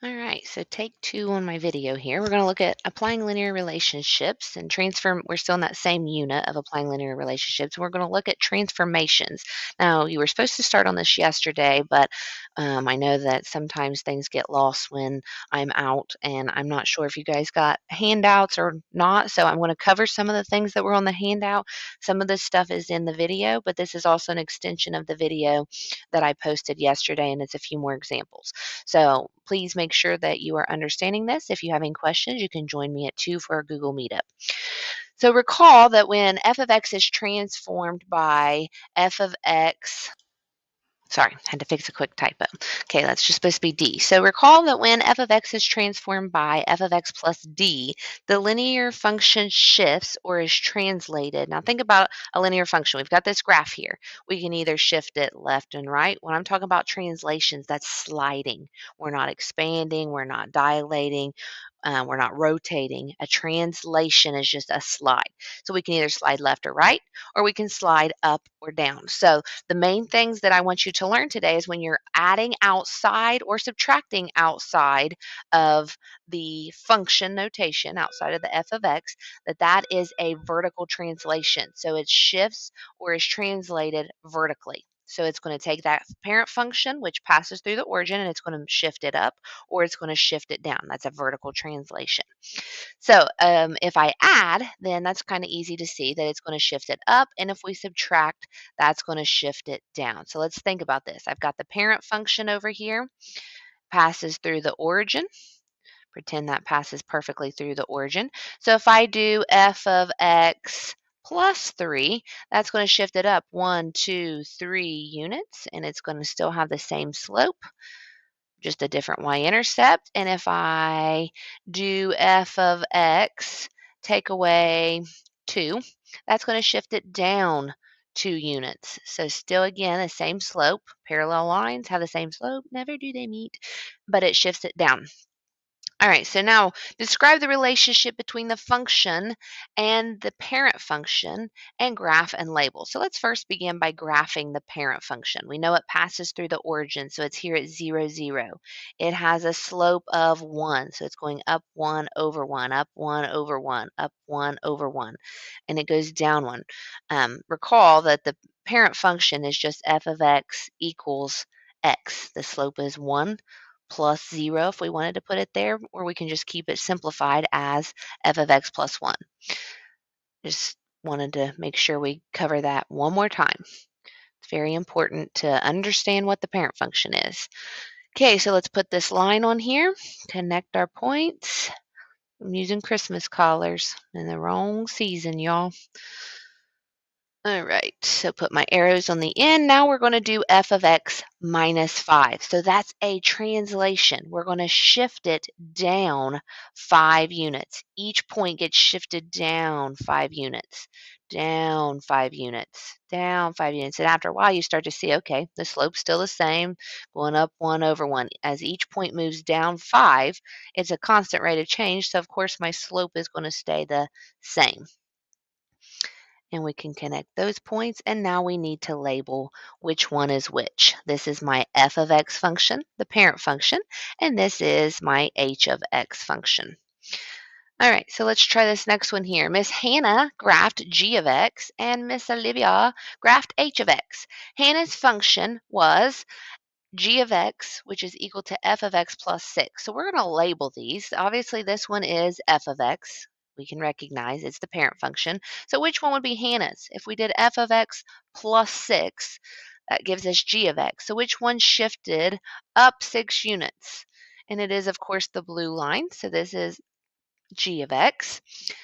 All right, so take two on my video here. We're going to look at applying linear relationships and transform. We're still in that same unit of applying linear relationships. We're going to look at transformations. Now, you were supposed to start on this yesterday, but um, I know that sometimes things get lost when I'm out, and I'm not sure if you guys got handouts or not. So I'm going to cover some of the things that were on the handout. Some of this stuff is in the video, but this is also an extension of the video that I posted yesterday, and it's a few more examples. So please make sure that you are understanding this. If you have any questions, you can join me at 2 for a Google Meetup. So recall that when f of x is transformed by f of x Sorry, had to fix a quick typo. Okay, that's just supposed to be d. So recall that when f of x is transformed by f of x plus d, the linear function shifts or is translated. Now think about a linear function. We've got this graph here. We can either shift it left and right. When I'm talking about translations, that's sliding. We're not expanding, we're not dilating, uh, we're not rotating. A translation is just a slide. So we can either slide left or right, or we can slide up or down. So the main things that I want you to learn today is when you're adding outside or subtracting outside of the function notation, outside of the f of x, that that is a vertical translation. So it shifts or is translated vertically. So it's going to take that parent function, which passes through the origin, and it's going to shift it up, or it's going to shift it down. That's a vertical translation. So um, if I add, then that's kind of easy to see that it's going to shift it up, and if we subtract, that's going to shift it down. So let's think about this. I've got the parent function over here, passes through the origin. Pretend that passes perfectly through the origin. So if I do f of x plus 3, that's going to shift it up one, two, three units, and it's going to still have the same slope, just a different y-intercept. And if I do f of x, take away 2, that's going to shift it down 2 units. So still, again, the same slope. Parallel lines have the same slope. Never do they meet, but it shifts it down. All right, so now describe the relationship between the function and the parent function and graph and label. So let's first begin by graphing the parent function. We know it passes through the origin, so it's here at 0, 0. It has a slope of 1, so it's going up 1 over 1, up 1 over 1, up 1 over 1, and it goes down 1. Um, recall that the parent function is just f of x equals x. The slope is 1 plus 0 if we wanted to put it there, or we can just keep it simplified as f of x plus 1. Just wanted to make sure we cover that one more time. It's very important to understand what the parent function is. Okay, so let's put this line on here, connect our points. I'm using Christmas collars in the wrong season, y'all. All right, so put my arrows on the end. Now we're going to do f of x minus 5. So that's a translation. We're going to shift it down 5 units. Each point gets shifted down 5 units, down 5 units, down 5 units. And after a while, you start to see, okay, the slope's still the same, going up 1 over 1. As each point moves down 5, it's a constant rate of change. So, of course, my slope is going to stay the same and we can connect those points. And now we need to label which one is which. This is my f of x function, the parent function, and this is my h of x function. All right, so let's try this next one here. Miss Hannah graphed g of x and Miss Olivia graphed h of x. Hannah's function was g of x, which is equal to f of x plus 6. So we're going to label these. Obviously, this one is f of x, we can recognize it's the parent function. So which one would be Hannah's? If we did f of x plus 6, that gives us g of x. So which one shifted up 6 units? And it is, of course, the blue line. So this is g of x.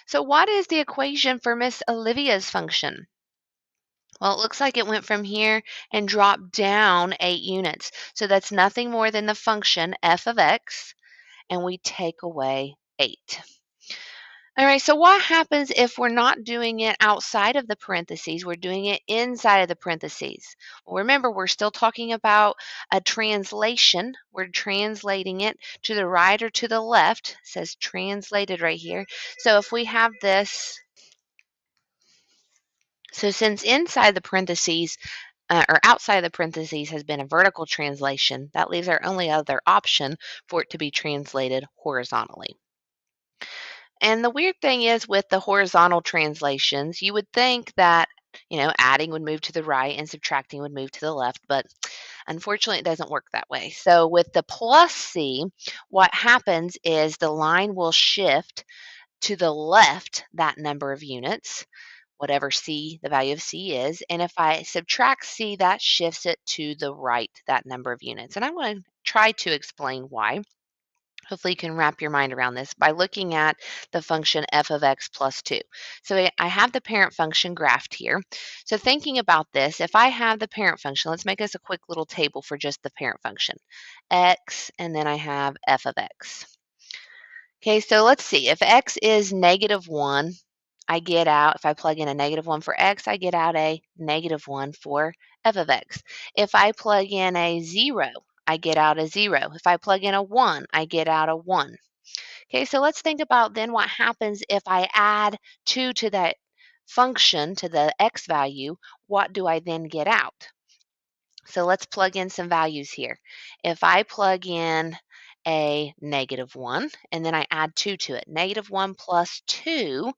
So what is the equation for Miss Olivia's function? Well, it looks like it went from here and dropped down 8 units. So that's nothing more than the function f of x, and we take away 8. All right, so what happens if we're not doing it outside of the parentheses? We're doing it inside of the parentheses. Well, remember, we're still talking about a translation. We're translating it to the right or to the left. It says translated right here. So if we have this, so since inside the parentheses, uh, or outside the parentheses has been a vertical translation, that leaves our only other option for it to be translated horizontally. And the weird thing is with the horizontal translations, you would think that, you know, adding would move to the right and subtracting would move to the left, but unfortunately it doesn't work that way. So with the plus C, what happens is the line will shift to the left that number of units, whatever C, the value of C is. And if I subtract C, that shifts it to the right, that number of units. And I'm going to try to explain why. Hopefully you can wrap your mind around this by looking at the function f of x plus 2. So I have the parent function graphed here. So thinking about this, if I have the parent function, let's make us a quick little table for just the parent function. x, and then I have f of x. Okay, so let's see. If x is negative 1, I get out, if I plug in a negative 1 for x, I get out a negative 1 for f of x. If I plug in a 0, I get out a 0. If I plug in a 1, I get out a 1. Okay, so let's think about then what happens if I add 2 to that function, to the x value, what do I then get out? So let's plug in some values here. If I plug in a negative 1, and then I add 2 to it. Negative 1 plus 2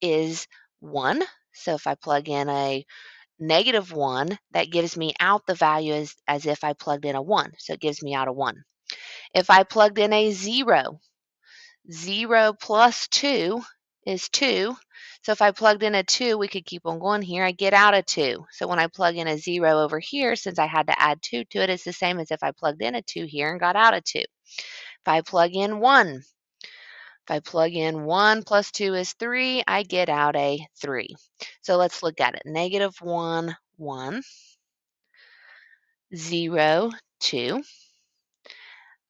is 1. So if I plug in a negative 1, that gives me out the value as, as if I plugged in a 1. So it gives me out a 1. If I plugged in a 0, 0 plus 2 is 2. So if I plugged in a 2, we could keep on going here. I get out a 2. So when I plug in a 0 over here, since I had to add 2 to it, it's the same as if I plugged in a 2 here and got out a 2. If I plug in 1, if I plug in 1 plus 2 is 3, I get out a 3. So let's look at it. Negative 1, 1, 0, 2.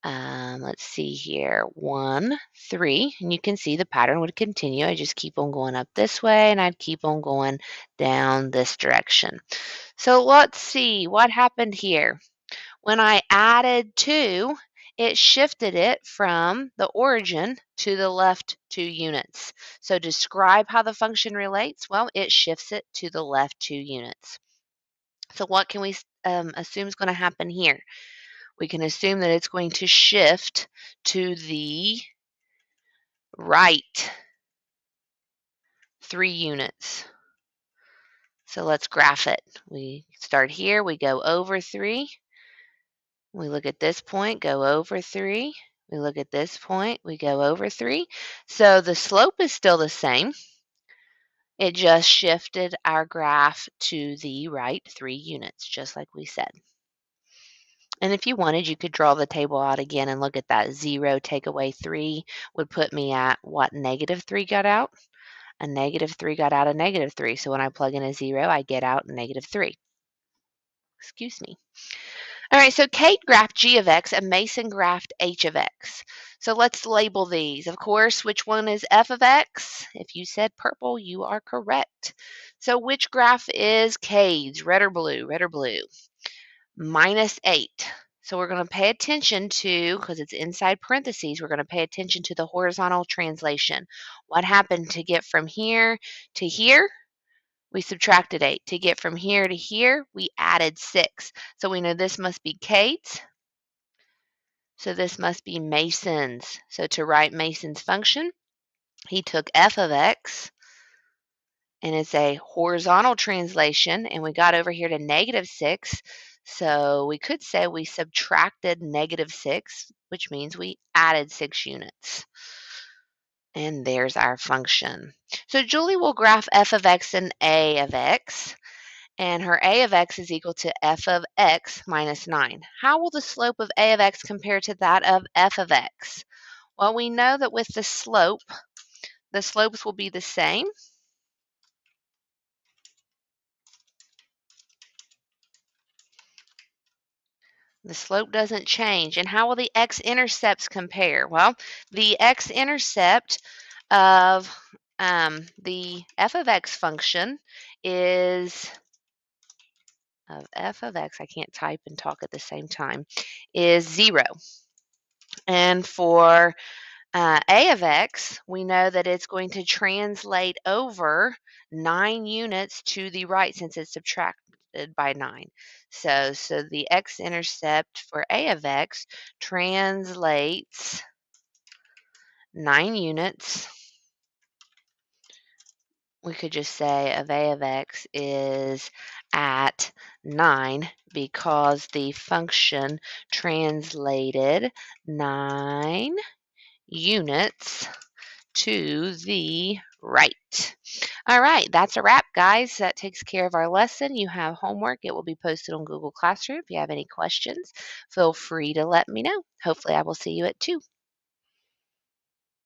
Um, let's see here, 1, 3. And you can see the pattern would continue. I just keep on going up this way, and I'd keep on going down this direction. So let's see what happened here. When I added 2, it shifted it from the origin to the left two units. So describe how the function relates. Well, it shifts it to the left two units. So what can we um, assume is going to happen here? We can assume that it's going to shift to the right three units. So let's graph it. We start here, we go over 3, we look at this point, go over 3. We look at this point, we go over 3. So the slope is still the same. It just shifted our graph to the right 3 units, just like we said. And if you wanted, you could draw the table out again and look at that 0 take away 3 would put me at what negative 3 got out. A negative 3 got out a negative 3. So when I plug in a 0, I get out negative 3. Excuse me. All right, so Kate graphed g of x and Mason graphed h of x. So let's label these. Of course, which one is f of x? If you said purple, you are correct. So which graph is Kate's, red or blue? Red or blue? Minus 8. So we're going to pay attention to, because it's inside parentheses, we're going to pay attention to the horizontal translation. What happened to get from here to here? We subtracted 8. To get from here to here, we added 6. So we know this must be Kate's. So this must be Mason's. So to write Mason's function, he took f of x, and it's a horizontal translation, and we got over here to negative 6. So we could say we subtracted negative 6, which means we added 6 units. And there's our function. So Julie will graph f of x and a of x, and her a of x is equal to f of x minus 9. How will the slope of a of x compare to that of f of x? Well, we know that with the slope, the slopes will be the same. The slope doesn't change. And how will the x-intercepts compare? Well, the x-intercept of um, the f of x function is of f of x, I can't type and talk at the same time, is 0. And for uh, a of x, we know that it's going to translate over 9 units to the right since it's subtract, by 9. So, so the x-intercept for a of x translates 9 units. We could just say of a of x is at 9 because the function translated 9 units to the right. All right, that's a wrap, guys. That takes care of our lesson. You have homework. It will be posted on Google Classroom. If you have any questions, feel free to let me know. Hopefully, I will see you at 2.